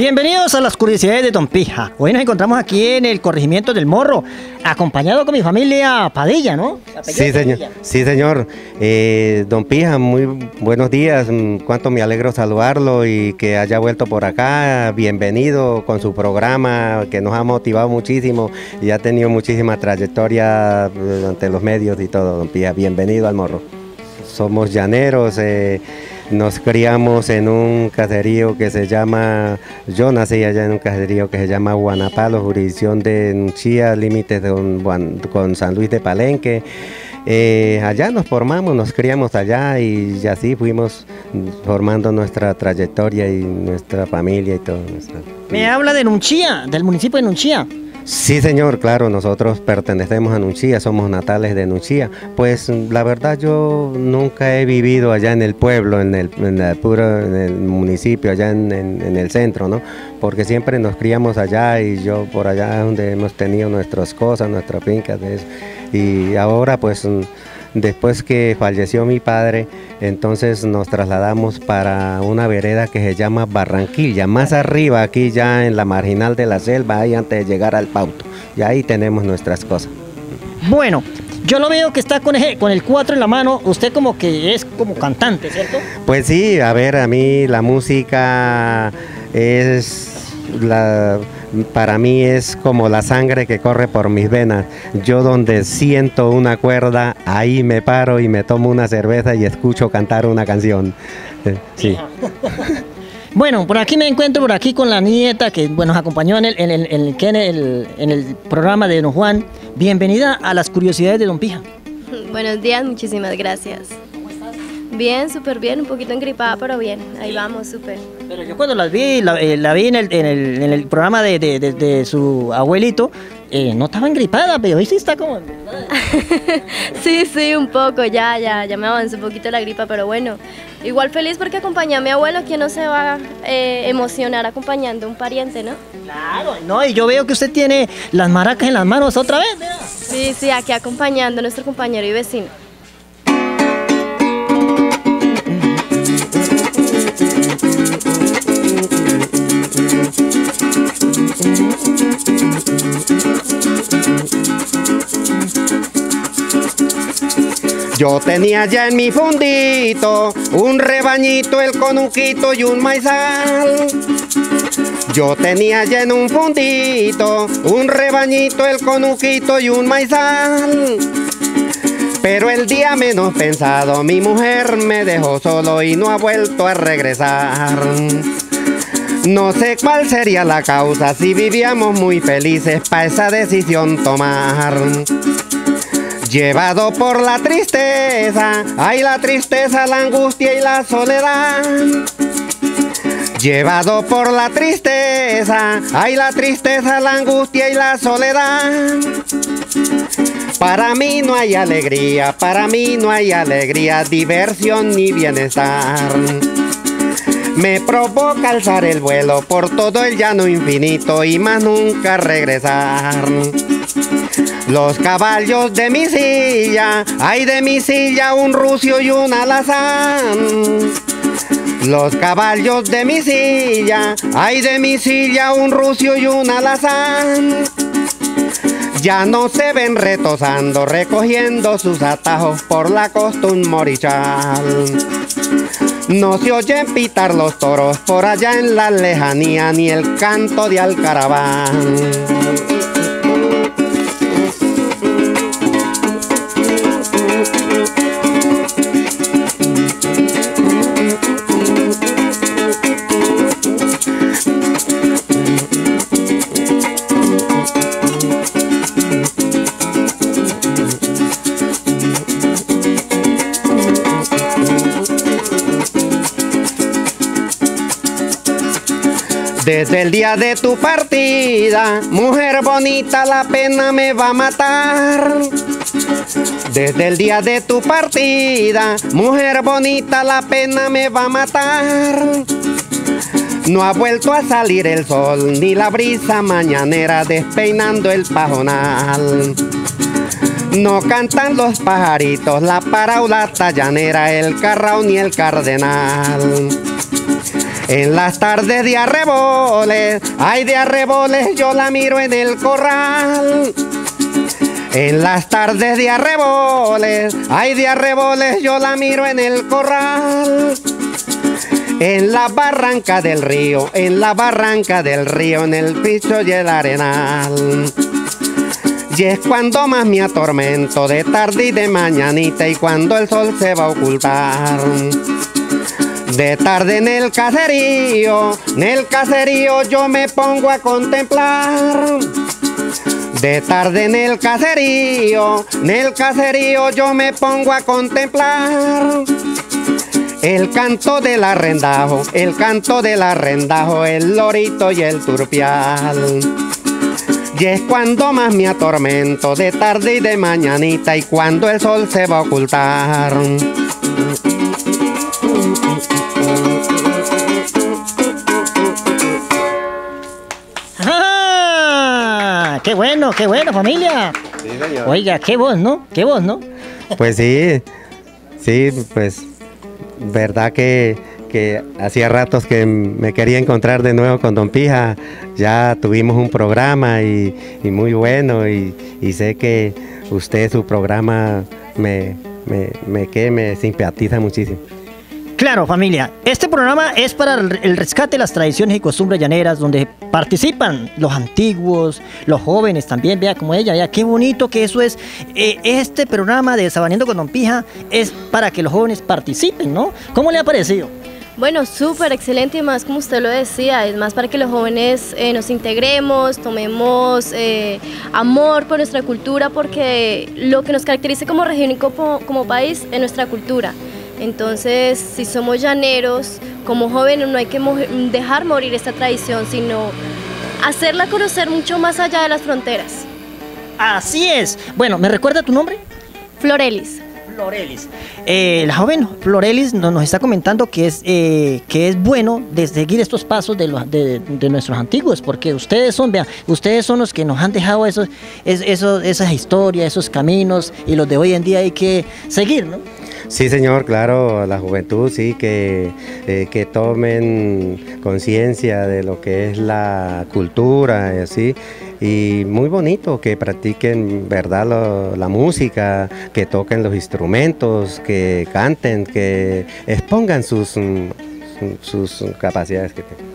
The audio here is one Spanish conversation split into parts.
Bienvenidos a las curiosidades de Don Pija. Hoy nos encontramos aquí en el corregimiento del Morro, acompañado con mi familia Padilla, ¿no? Sí, señor. Sí, señor. Eh, don Pija, muy buenos días. Mm, cuánto me alegro saludarlo y que haya vuelto por acá. Bienvenido con su programa que nos ha motivado muchísimo y ha tenido muchísima trayectoria eh, ante los medios y todo, Don Pija. Bienvenido al Morro. Somos llaneros. Eh, nos criamos en un caserío que se llama, yo nací allá en un caserío que se llama Guanapalo, jurisdicción de Nuchía, límites con San Luis de Palenque. Eh, allá nos formamos, nos criamos allá y así fuimos formando nuestra trayectoria y nuestra familia y todo. Me habla de Nunchía, del municipio de Nunchía. Sí, señor, claro, nosotros pertenecemos a Nuchía, somos natales de Nuchía. Pues la verdad yo nunca he vivido allá en el pueblo, en el, puro en el municipio, allá en, el centro, ¿no? Porque siempre nos criamos allá y yo por allá donde hemos tenido nuestras cosas, nuestras fincas, y ahora pues Después que falleció mi padre, entonces nos trasladamos para una vereda que se llama Barranquilla, más arriba, aquí ya en la marginal de la selva, ahí antes de llegar al Pauto. Y ahí tenemos nuestras cosas. Bueno, yo lo veo que está con el, con el cuatro en la mano, usted como que es como cantante, ¿cierto? Pues sí, a ver, a mí la música es la para mí es como la sangre que corre por mis venas. Yo donde siento una cuerda, ahí me paro y me tomo una cerveza y escucho cantar una canción. Eh, sí. Bueno, por aquí me encuentro por aquí con la nieta que nos acompañó en el, en el, en el programa de Don Juan. Bienvenida a las curiosidades de Don Pija. Buenos días, muchísimas gracias. Bien, súper bien, un poquito engripada, pero bien, ahí vamos, súper. Pero yo cuando las vi, la, eh, vi en el, en, el, en el, programa de, de, de, su abuelito, eh, no estaba engripada, pero hoy sí está como... sí, sí, un poco, ya, ya, ya me avanzó un poquito la gripa, pero bueno, igual feliz porque acompañé a mi abuelo, que no se va a eh, emocionar acompañando a un pariente, ¿no? Claro, no, y yo veo que usted tiene las maracas en las manos otra vez, Sí, sí, aquí acompañando a nuestro compañero y vecino. Yo tenía ya en mi fundito un rebañito, el conuquito y un maizal. Yo tenía ya en un fundito un rebañito, el conuquito y un maizal. Pero el día menos pensado mi mujer me dejó solo y no ha vuelto a regresar. No sé cuál sería la causa si vivíamos muy felices para esa decisión tomar. Llevado por la tristeza, hay la tristeza, la angustia y la soledad. Llevado por la tristeza, hay la tristeza, la angustia y la soledad. Para mí no hay alegría, para mí no hay alegría, diversión ni bienestar. Me provoca alzar el vuelo por todo el llano infinito y más nunca regresar. Los caballos de mi silla, hay de mi silla un rucio y un alazán. Los caballos de mi silla, hay de mi silla un rucio y un alazán. Ya no se ven retosando, recogiendo sus atajos por la costumbre morichal. No se oyen pitar los toros por allá en la lejanía, ni el canto de alcaraván. Desde el día de tu partida, mujer bonita, la pena me va a matar. Desde el día de tu partida, mujer bonita, la pena me va a matar. No ha vuelto a salir el sol, ni la brisa mañanera despeinando el pajonal. No cantan los pajaritos, la paraula tallanera, el carrao ni el cardenal. En las tardes de arreboles, ay de arreboles, yo la miro en el corral. En las tardes de arreboles, ay de arreboles, yo la miro en el corral. En la barranca del río, en la barranca del río, en el piso y el arenal. Y es cuando más me atormento, de tarde y de mañanita, y cuando el sol se va a ocultar. De tarde en el caserío, en el caserío yo me pongo a contemplar. De tarde en el caserío, en el caserío yo me pongo a contemplar. El canto del arrendajo, el canto del arrendajo, el lorito y el turpial. Y es cuando más me atormento, de tarde y de mañanita, y cuando el sol se va a ocultar. ¡Qué bueno, qué bueno, familia! Oiga, qué voz, ¿no? Qué voz, ¿no? Pues sí, sí, pues verdad que, que hacía ratos que me quería encontrar de nuevo con Don Pija. Ya tuvimos un programa y, y muy bueno y, y, sé que usted su programa me, me, me, que me simpatiza muchísimo. Claro, familia. Este programa es para el rescate de las tradiciones y costumbres llaneras, donde participan los antiguos, los jóvenes también. Vea como ella, vea qué bonito que eso es. Eh, este programa de Sabaniendo con Don Pija es para que los jóvenes participen, ¿no? ¿Cómo le ha parecido? Bueno, súper excelente y más como usted lo decía, es más para que los jóvenes eh, nos integremos, tomemos eh, amor por nuestra cultura, porque lo que nos caracteriza como región y como país es nuestra cultura. Entonces, si somos llaneros, como jóvenes no hay que dejar morir esta tradición, sino hacerla conocer mucho más allá de las fronteras. Así es. Bueno, ¿me recuerda tu nombre? Florelis. Florelis. Eh, la joven Florelis nos, está comentando que es, eh, que es bueno de seguir estos pasos de, nuestros antiguos, porque ustedes son, vean, ustedes son los que nos han dejado esos, esas historias, esos caminos, y los de hoy en día hay que seguir, ¿no? Sí, señor, claro, la juventud sí, que, eh, que tomen conciencia de lo que es la cultura y así. Y muy bonito que practiquen, ¿verdad?, lo, la música, que toquen los instrumentos, que canten, que expongan sus, sus capacidades que tienen.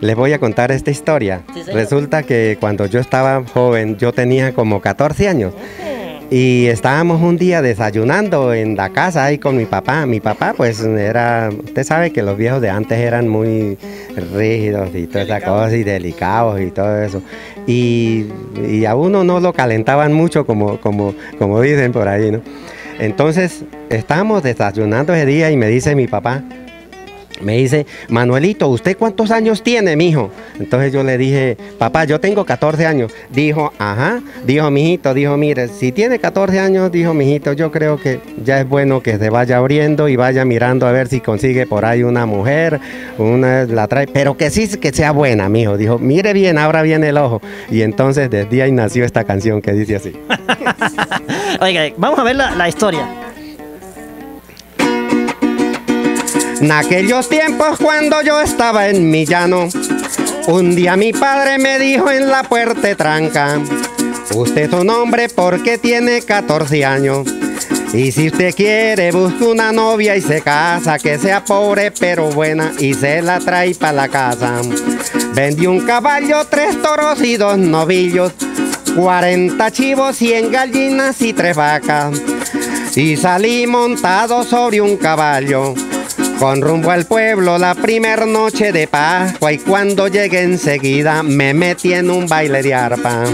Les voy a contar esta historia. Sí, Resulta que cuando yo estaba joven, yo tenía como 14 años. Y estábamos un día desayunando en la casa ahí con mi papá. Mi papá pues era, usted sabe que los viejos de antes eran muy rígidos y toda esa cosa y delicados y todo eso. Y, a uno no lo calentaban mucho como, como, como dicen por ahí, ¿no? Entonces estábamos desayunando ese día y me dice mi papá, me dice, Manuelito, ¿usted cuántos años tiene, mijo? Entonces yo le dije, papá, yo tengo 14 años. Dijo, ajá, dijo, mijito, dijo, mire, si tiene 14 años, dijo, mijito, yo creo que ya es bueno que se vaya abriendo y vaya mirando a ver si consigue por ahí una mujer, una la trae, pero que sí, que sea buena, mijo. Dijo, mire bien, abra bien el ojo. Y entonces desde ahí nació esta canción que dice así. Oiga, vamos a ver la, la historia. En aquellos tiempos cuando yo estaba en mi llano, un día mi padre me dijo en la puerta tranca, usted es un hombre porque tiene 14 años. Y si usted quiere, busca una novia y se casa, que sea pobre pero buena y se la trae para la casa. Vendí un caballo, tres toros y dos novillos, 40 chivos, 100 gallinas y tres vacas. Y salí montado sobre un caballo con rumbo al pueblo la primer noche de Pascua y cuando llegué enseguida me metí en un baile de arpa.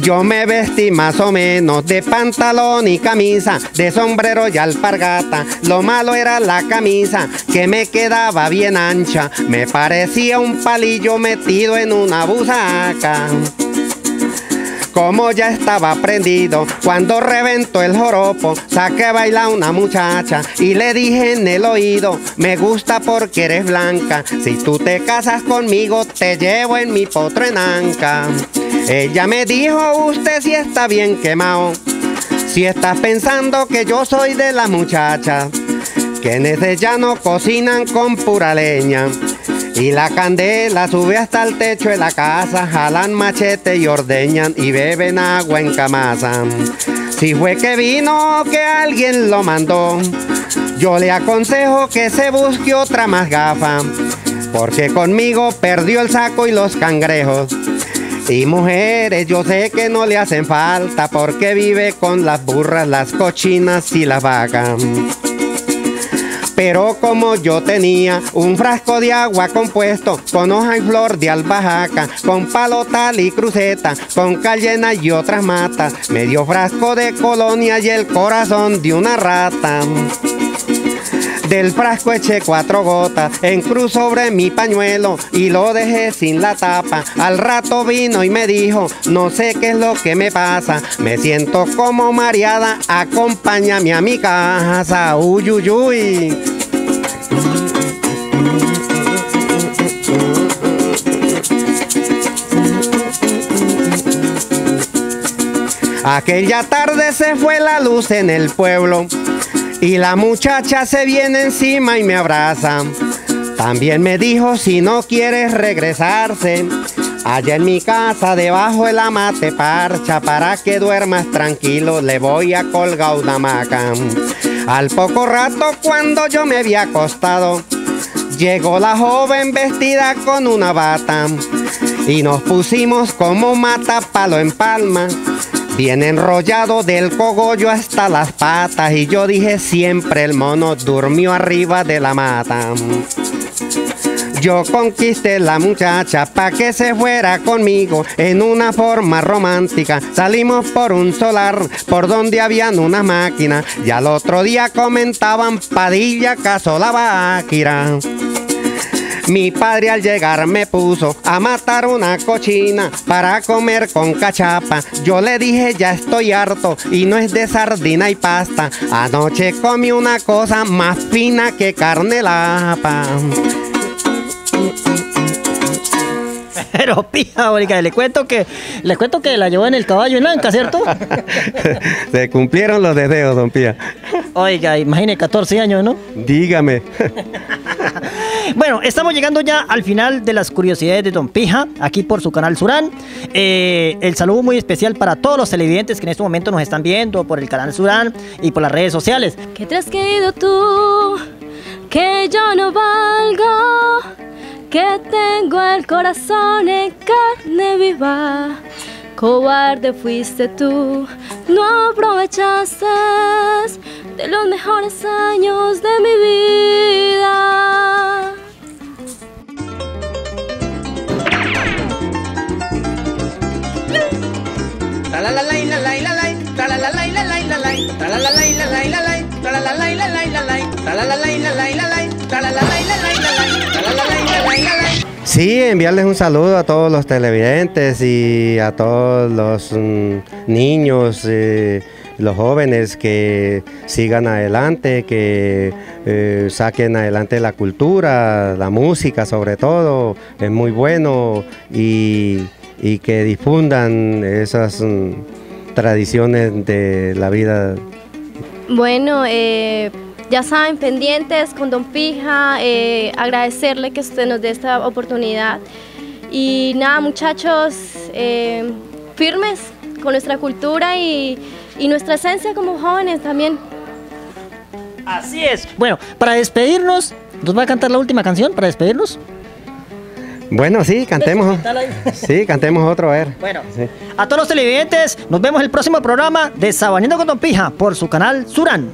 Yo me vestí más o menos de pantalón y camisa, de sombrero y alpargata. Lo malo era la camisa, que me quedaba bien ancha. Me parecía un palillo metido en una busaca. Como ya estaba prendido, cuando reventó el joropo, saqué a bailar una muchacha y le dije en el oído, me gusta porque eres blanca, si tú te casas conmigo te llevo en mi potro en anca. Ella me dijo, usted si está bien quemado, si estás pensando que yo soy de las muchachas, que en ese llano cocinan con pura leña. Y la candela sube hasta el techo de la casa, jalan machete y ordeñan y beben agua en camasa. Si fue que vino que alguien lo mandó, yo le aconsejo que se busque otra más gafa, porque conmigo perdió el saco y los cangrejos. Y mujeres yo sé que no le hacen falta porque vive con las burras, las cochinas y las vacas. Pero como yo tenía un frasco de agua compuesto con hoja y flor de albahaca, con palo tal y cruceta, con cayena y otras matas, medio frasco de colonia y el corazón de una rata. Del frasco eché cuatro gotas en cruz sobre mi pañuelo y lo dejé sin la tapa. Al rato vino y me dijo, no sé qué es lo que me pasa. Me siento como mareada, acompáñame a mi casa. Uy, uy, uy. Aquella tarde se fue la luz en el pueblo y la muchacha se viene encima y me abraza. También me dijo si no quieres regresarse. Allá en mi casa debajo de la mate parcha para que duermas tranquilo le voy a colgar una maca. Al poco rato cuando yo me había acostado llegó la joven vestida con una bata y nos pusimos como mata palo en palma Bien enrollado del cogollo hasta las patas y yo dije siempre el mono durmió arriba de la mata. Yo conquisté la muchacha pa' que se fuera conmigo en una forma romántica. Salimos por un solar por donde habían una máquina y al otro día comentaban Padilla caso la vaquira. Mi padre al llegar me puso a matar una cochina para comer con cachapa. Yo le dije ya estoy harto y no es de sardina y pasta. Anoche comí una cosa más fina que carne lapa. Pero pija, oiga, le cuento que le cuento que la llevó en el caballo en Anca, ¿cierto? Se cumplieron los deseos, don Pía. Oiga, imagine 14 años, ¿no? Dígame. Bueno, estamos llegando ya al final de las curiosidades de Don Pija, aquí por su canal Surán. Eh, el saludo muy especial para todos los televidentes que en este momento nos están viendo por el canal Surán y por las redes sociales. ¿Qué te has querido tú? Que yo no valgo, que tengo el corazón en carne viva. Cobarde fuiste tú, no aprovechaste de los mejores años de mi vida. Sí, enviarles un saludo a todos los televidentes y a todos los mm, niños, eh, los jóvenes que sigan adelante, que eh, saquen adelante la cultura, la música sobre todo, es muy bueno y, y que difundan esas mm, tradiciones de la vida. Bueno, eh, ya saben, pendientes con Don Pija, eh, agradecerle que usted nos dé esta oportunidad. Y nada, muchachos, eh, firmes con nuestra cultura y, y nuestra esencia como jóvenes también. Así es. Bueno, para despedirnos, ¿nos va a cantar la última canción para despedirnos? Bueno, sí, cantemos. Sí, cantemos otro, a ver. Bueno, Sí. a todos los televidentes, nos vemos en el próximo programa de Sabaneando con Don Pija por su canal Surán.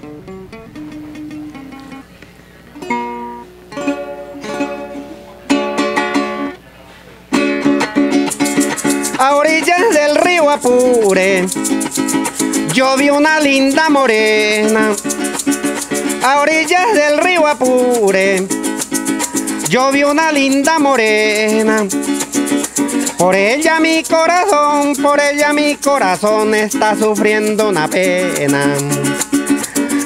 A orillas del río Apure, yo vi una linda morena. A orillas del río Apure, yo vi una linda morena. Por ella mi corazón, por ella mi corazón está sufriendo una pena.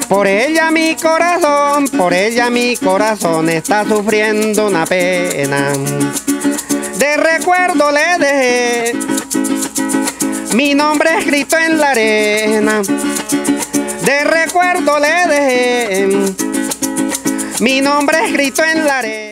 Por ella mi corazón, por ella mi corazón está sufriendo una pena. De recuerdo le dejé mi nombre escrito en la arena. De recuerdo le dejé mi nombre escrito en la arena.